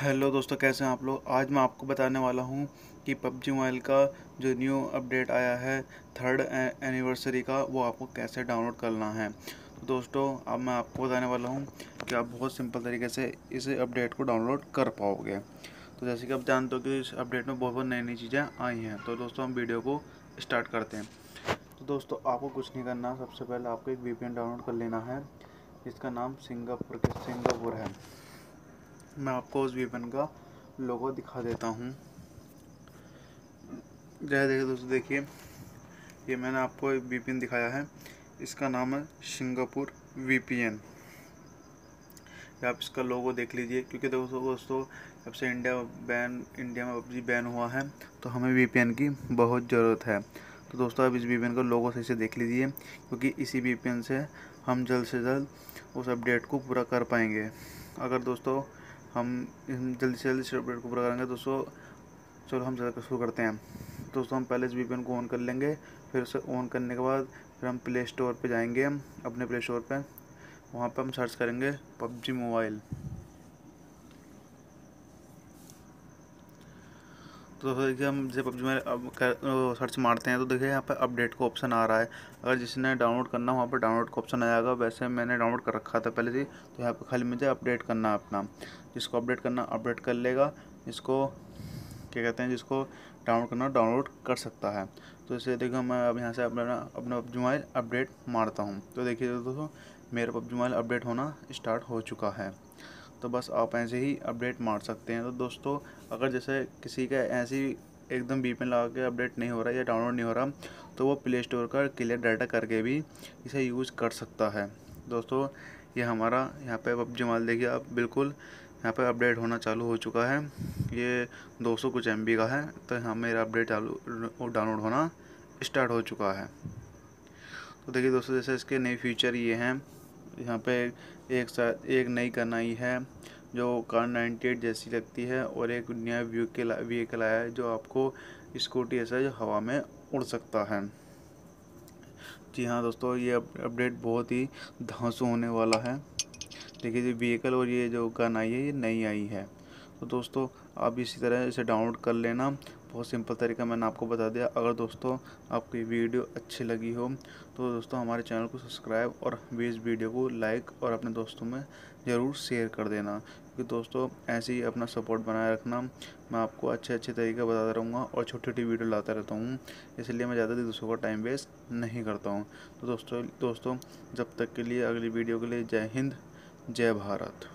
Hello दोस्तों, कैसे हैं आप लोग? आज मैं आपको बताने वाला हूँ कि पबजी मोबाइल का जो न्यू अपडेट आया है थर्ड एनिवर्सरी का, वो आपको कैसे डाउनलोड करना है। तो दोस्तों, अब मैं आपको बताने वाला हूँ कि आप बहुत सिंपल तरीके से इस अपडेट को डाउनलोड कर पाओगे। तो जैसे कि आप जानते हो कि इस अपडेट में बहुत बहुत नई नई चीज़ें आई हैं। तो दोस्तों, हम वीडियो को स्टार्ट करते हैं। तो दोस्तों, आपको कुछ नहीं करना, सबसे पहले आपको एक VPN डाउनलोड कर लेना है। जिसका नाम सिंगापुर के सिंगापुर है। मैं आपको उस वीपन का लोगो दिखा देता हूँ। जय देखिए दोस्तों, देखिए, ये मैंने आपको एक वीपीएन दिखाया है। इसका नाम है सिंगापुर वीपीएन। आप इसका लोगो देख लीजिए, क्योंकि दोस्तों दोस्तों, जब से इंडिया बैन, इंडिया में पबजी बैन हुआ है तो हमें वीपीएन की बहुत ज़रूरत है। तो दोस्तों, आप इस वीपीएन का लोगो सही से देख लीजिए, क्योंकि इसी वीपीएन से हम जल्द से जल्द उस अपडेट को पूरा कर पाएँगे। अगर दोस्तों हम जल्दी से जल्दी अपडेट को पूरा करेंगे। दोस्तों, चलो हम ज़्यादा शुरू करते हैं। दोस्तों, हम पहले इस वी को ऑन कर लेंगे, फिर उसे ऑन करने के बाद फिर हम प्ले स्टोर पर जाएँगे हम अपने प्ले स्टोर पर वहाँ पर हम सर्च करेंगे पबजी मोबाइल तो देखिए हम जब पबजी में अब सर्च मारते हैं तो देखिए यहाँ पर अपडेट का ऑप्शन आ रहा है। अगर जिसने डाउनलोड करना, वहाँ पर डाउनलोड का ऑप्शन आएगा वैसे मैंने डाउनलोड कर रखा था पहले से तो यहाँ पर खाली मुझे अपडेट करना अपना। जिसको अपडेट करना अपडेट कर लेगा। इसको क्या कहते हैं, जिसको डाउनलोड करना डाउनलोड कर सकता है। तो इसे देखो, मैं अब यहाँ से अपना अपना पबजी मोबाइल अपडेट मारता हूँ। तो देखिए दोस्तों, मेरा पबजी मोबाइल अपडेट होना स्टार्ट हो चुका है। तो बस आप ऐसे ही अपडेट मार सकते हैं। तो दोस्तों, अगर जैसे किसी का ऐसी एकदम बी लगा के अपडेट नहीं हो रहा या डाउनलोड नहीं हो रहा तो वो प्ले स्टोर का क्लियर डाटा करके भी इसे यूज़ कर सकता है। दोस्तों, ये हमारा यहाँ पे पबजी माल देखिए आप बिल्कुल यहाँ पे अपडेट होना चालू हो चुका है। ये 200 कुछ एमबी का है तो यहाँ मेरा अपडेट चालू डाउनलोड होना स्टार्ट हो चुका है। तो देखिए दोस्तों, जैसे इसके नए फीचर ये हैं यहाँ पे एक साथ एक नई कनाई है, जो कार 98 जैसी लगती है और एक नया व्यू के व्हीकल आया है, जो आपको स्कूटी ऐसा जो हवा में उड़ सकता है। जी हाँ दोस्तों, ये अपडेट बहुत ही धांसू होने वाला है। देखिए जो, व्हीकल और ये जो गन आई है, ये नई आई है। तो दोस्तों, आप इसी तरह इसे डाउनलोड कर लेना बहुत सिंपल तरीका मैंने आपको बता दिया। अगर दोस्तों आपको ये वीडियो अच्छी लगी हो तो दोस्तों हमारे चैनल को सब्सक्राइब और इस वीडियो को लाइक और अपने दोस्तों में ज़रूर शेयर कर देना। क्योंकि दोस्तों ऐसे ही अपना सपोर्ट बनाए रखना मैं आपको अच्छे अच्छे तरीके बताता रहूँगा और छोटी छोटी वीडियो लाता रहता हूँ। इसलिए मैं ज़्यादा दूसरों का टाइम वेस्ट नहीं करता हूँ। तो दोस्तों दोस्तों, जब तक के लिए अगली वीडियो के लिए जय हिंद, जय भारत।